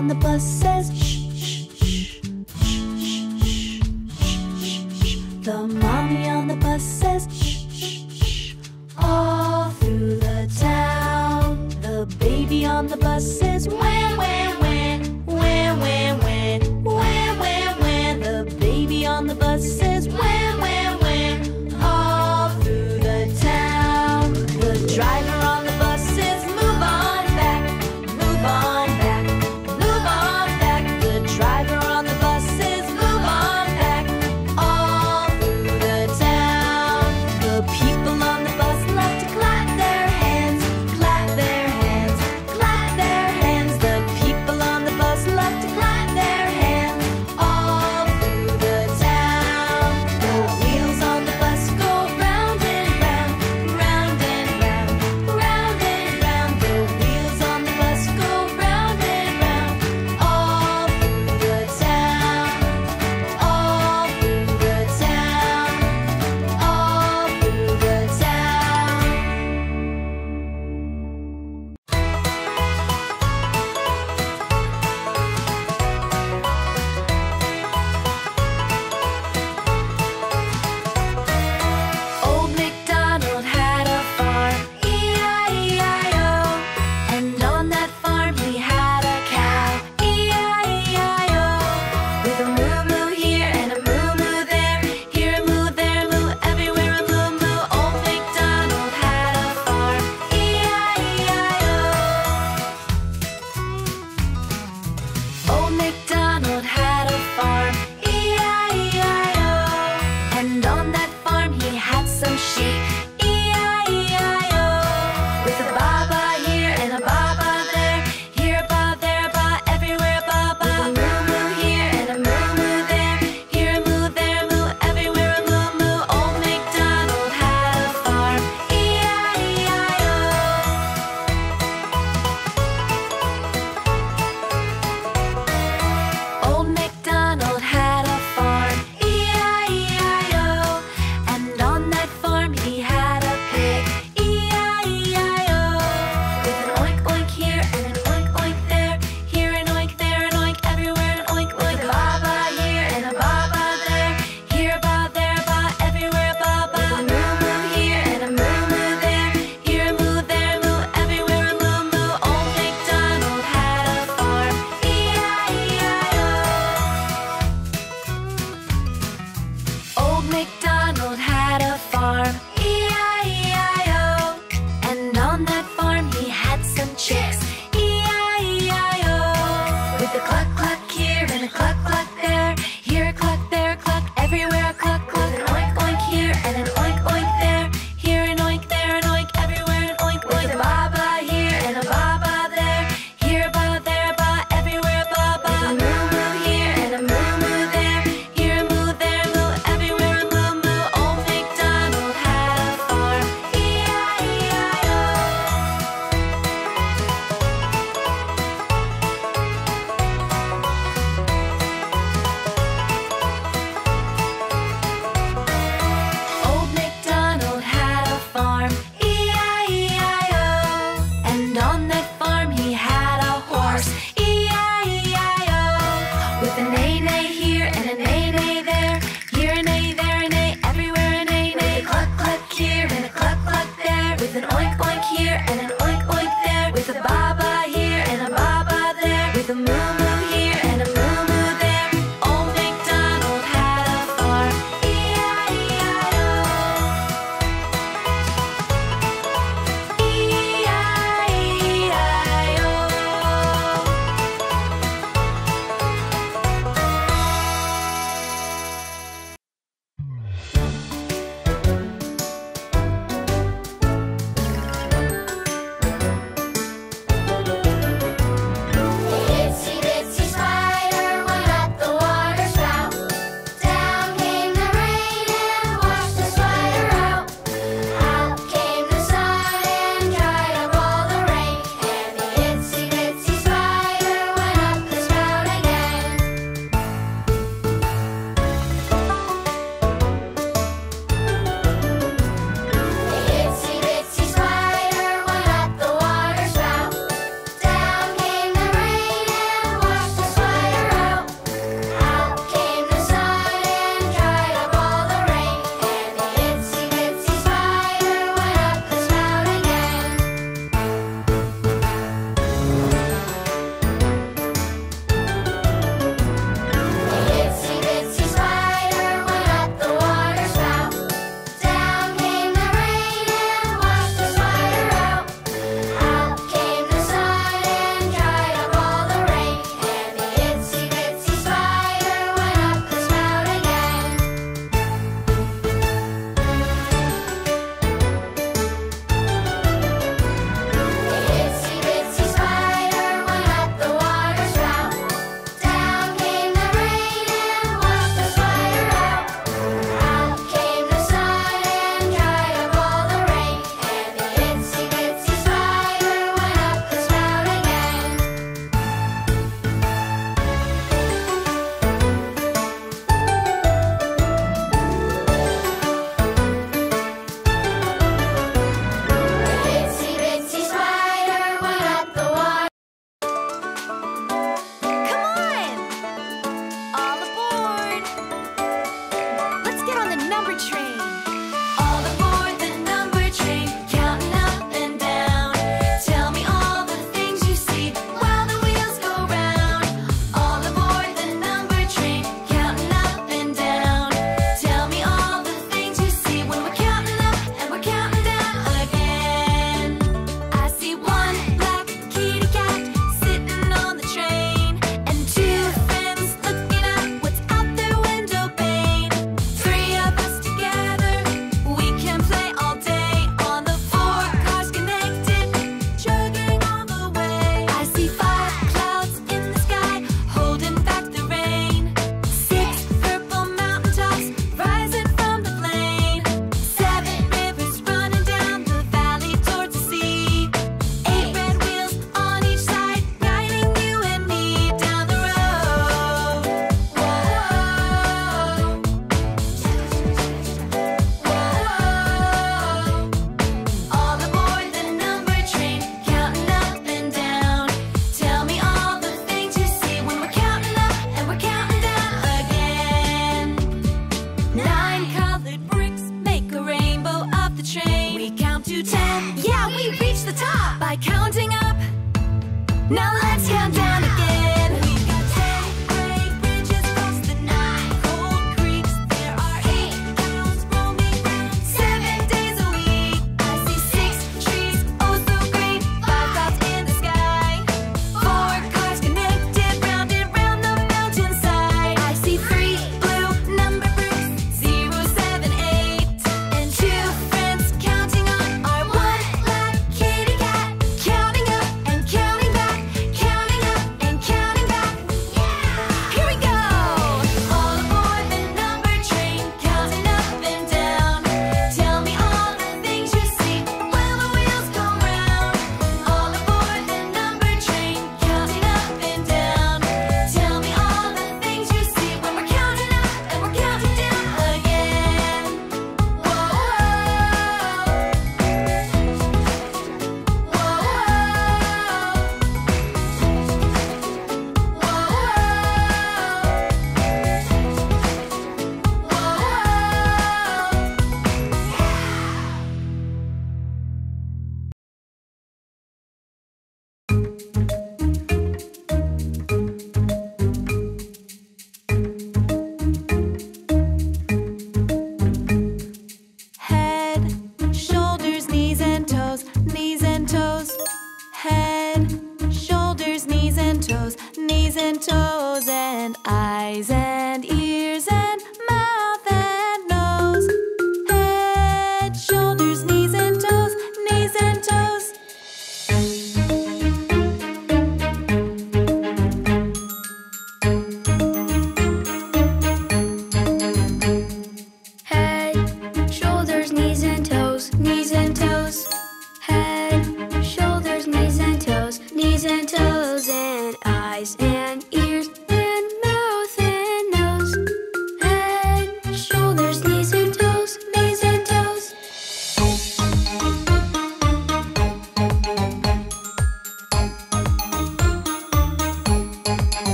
on the bus says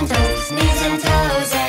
and toes, knees and toes.